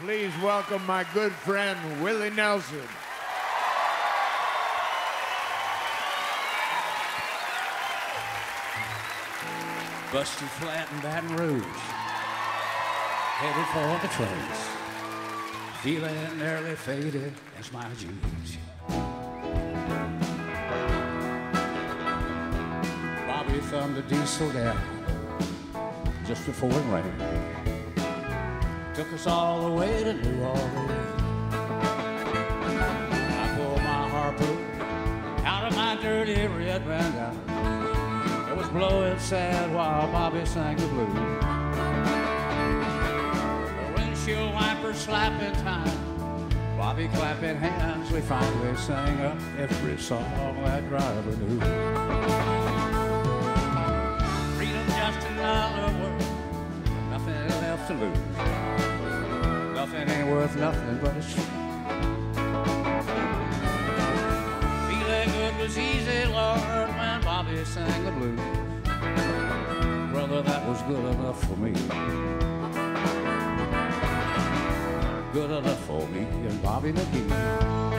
Please welcome my good friend, Willie Nelson. Busted flat in Baton Rouge, headed for the trace. Feeling nearly faded as my jeans. Bobby thumbed the diesel down just before it rained. Took us all the way to New Orleans. I pulled my harpoon out of my dirty red bandana. It was blowing sad while Bobby sang the blues. The windshield wipers slapping time, Bobby clapping hands. We finally sang up every song that driver knew. Nothing but it's free. Feeling good was easy, Lord, when Bobby sang the blues. Brother, that was good enough for me. Good enough for me and Bobby McGee.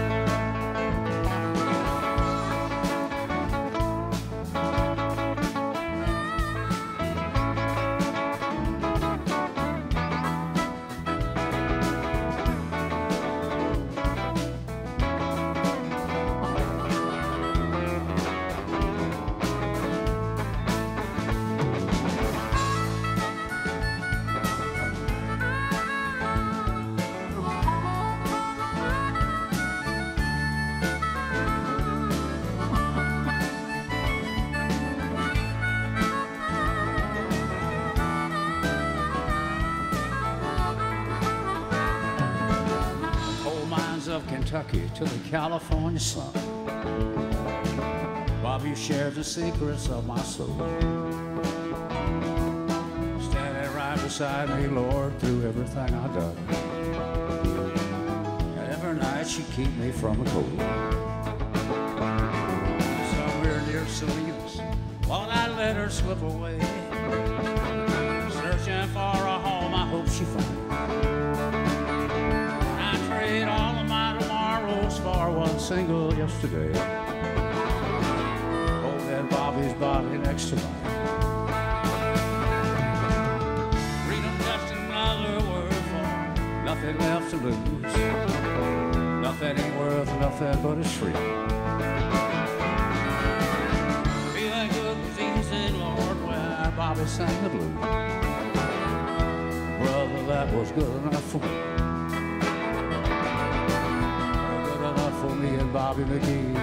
Of Kentucky to the California sun. Bobby shares the secrets of my soul. Standing right beside me, Lord, through everything I've done. And every night she keep me from the cold. Somewhere near Salinas, while I let her slip away. Tomorrows for one single yesterday. Holding Bobby's body next to mine. Freedom just another word for nothing left to lose. Nothing ain't worth nothing but it's free. Feeling good was easy, Lord, when Bobby sang the blues. Brother, that was good enough for me. Bobby McGee.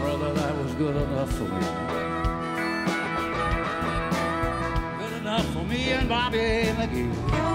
Brother, that was good enough for me. Good enough for me and Bobby McGee.